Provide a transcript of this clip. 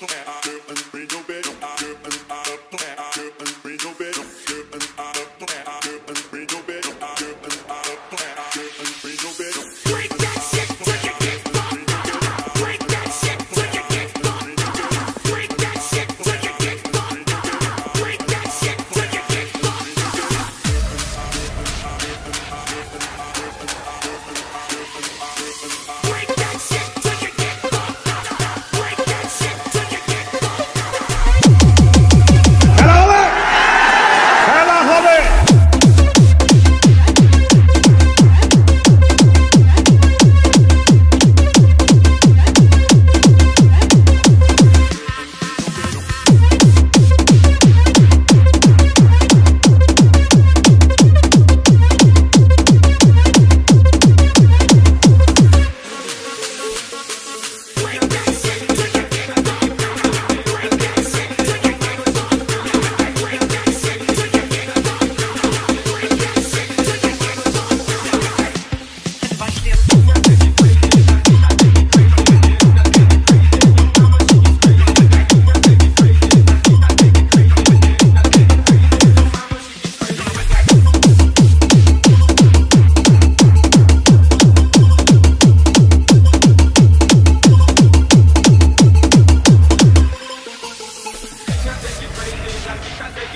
Break